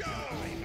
Go!